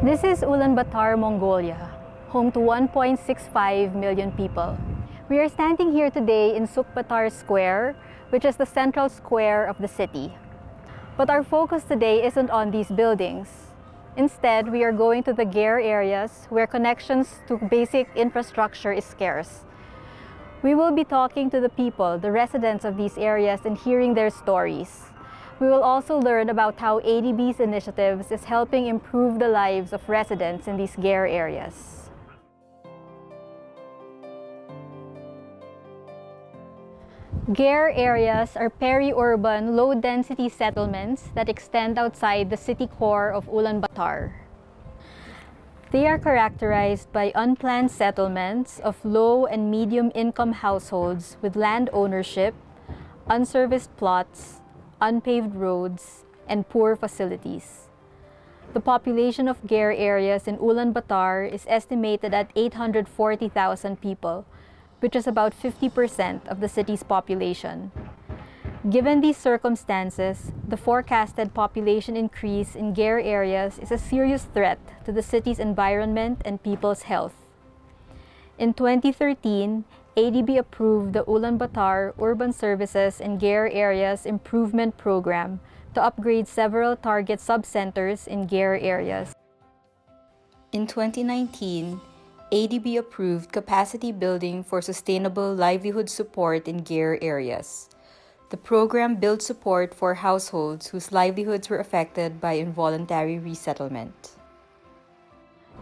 This is Ulaanbaatar, Mongolia, home to 1.65 million people. We are standing here today in Sukhbaatar Square, which is the central square of the city. But our focus today isn't on these buildings. Instead, we are going to the ger areas where connections to basic infrastructure is scarce. We will be talking to the people, the residents of these areas, and hearing their stories. We will also learn about how ADB's initiatives is helping improve the lives of residents in these ger areas. Ger areas are peri-urban, low-density settlements that extend outside the city core of Ulaanbaatar. They are characterized by unplanned settlements of low and medium income households with land ownership, unserviced plots, unpaved roads, and poor facilities. The population of ger areas in Ulaanbaatar is estimated at 840,000 people, which is about 50% of the city's population. Given these circumstances, the forecasted population increase in ger areas is a serious threat to the city's environment and people's health. In 2013, ADB approved the Ulaanbaatar Urban Services and Ger Areas Improvement Program to upgrade several target sub-centers in ger areas. In 2019, ADB approved capacity building for sustainable livelihood support in GARE areas. The program built support for households whose livelihoods were affected by involuntary resettlement.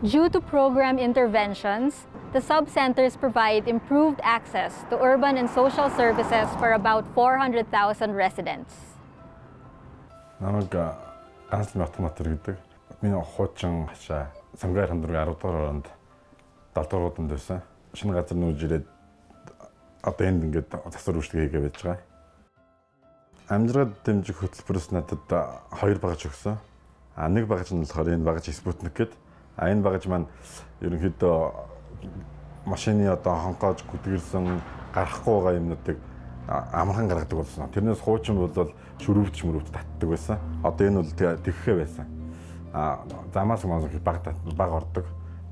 Due to program interventions, the sub-centers provide improved access to urban and social services for about 400,000 residents. Намайг Анс Матматар гэдэг миний хуучин хашаа Самгаар хандургийн 10 дугаар оронд далдуурууланд байсан. Шинэ газар нүүж ирээд одоо энд ингээд засвар үйлчлэг хийгээ байж байгаа. Амжиргад дэмжих хөтөлбөрөөс надад хоёр багаж өгсөн. А нэг багаж нь болохоор энэ багаж Спутник гэдэг. А энэ багаж маань ерөнхийдөө машины одоо хонкоож гүдгэрсэн гарахгүй байгаа юмнуудыг амархан гаргадаг болсон. Тэрнээс хуучин бол шүрүүвч мөрөвт татдаг байсан. Одоо энэ бол тэгхээ байсан. А замаас маань баг баг ордог.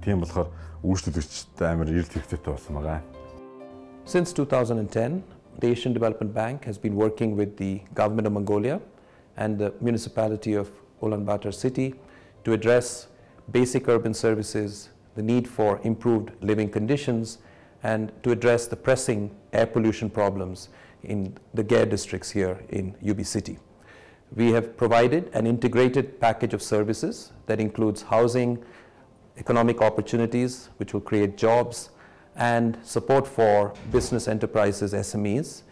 Тийм болохоор үйлчлүүлэгчтэй амар эрэлт хэрэгцээтэй болсон байгаа. Since 2010, the Asian Development Bank has been working with the government of Mongolia and the municipality of Ulaanbaatar city to address basic urban services, the need for improved living conditions, and to address the pressing air pollution problems in the ger districts here in UB City. We have provided an integrated package of services that includes housing, economic opportunities, which will create jobs, and support for business enterprises, SMEs,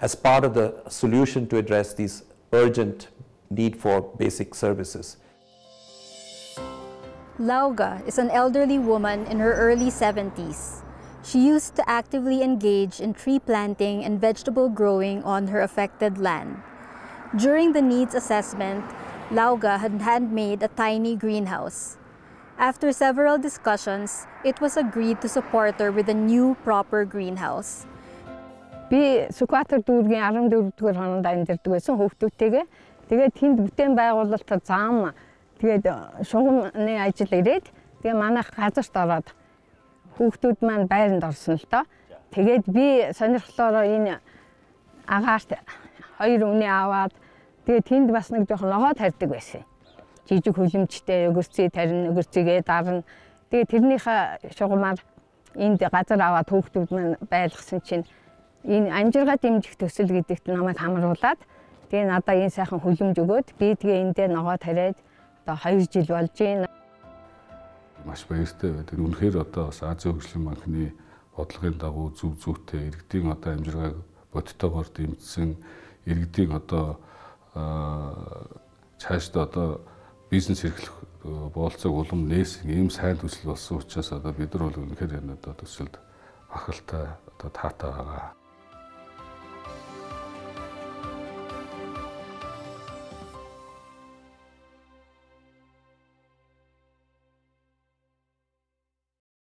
as part of the solution to address these urgent need for basic services. Lkhagvaa is an elderly woman in her early 70s. She used to actively engage in tree planting and vegetable growing on her affected land. During the needs assessment, Lkhagvaa had handmade a tiny greenhouse. After several discussions, it was agreed to support her with a new proper greenhouse. Би Сүкбаатар дүүргийн 14 дугаар хононд амьдардаг байсан хүүхдүүдтэйгээ тэгээд тэнд бүтээн байгуулалтад зам тэгээд шугамны ажил ирээд тэгээ манайх газарт ороод хүүхдүүд маань байранд орсон л доо. Тэгээд би сонирхлоороо энэ агаарт хоёр үнэ аваад тэгээд тэнд бас нэг жоохон ногоо тарьдаг байсан жижиг хөлөмжтэй өгөрцөө тарин өгөрцөгээ дарна. Тэгээ тэрнийхээ шугамаар энд газар аваад хүүхдүүд маань байлгасан чинь энэ амжиргаа дэмжих төсөл гэдэгт намайг хамруулад тэгээ надаа энэ сайхан хөлөмж өгөөд би тэгээ эндээ ногоо тариад одоо 2 жил болж байна. Маш баяртай байдаг. Үнэхээр одоо бас Азийн хөгжлийн банкны бодлогын дагуу зөв зөвтэй иргэдийн одоо амжиргааг бодтойгоор дэмжсэн иргэдийн одоо цаашдаа одоо бизнес эрхлэх боолцоог улам нээсэн ийм сайн төсөл болсон учраас одоо бид нар бол үнэхээр энэ одоо төсөлд бахалтай одоо таатай байгаа.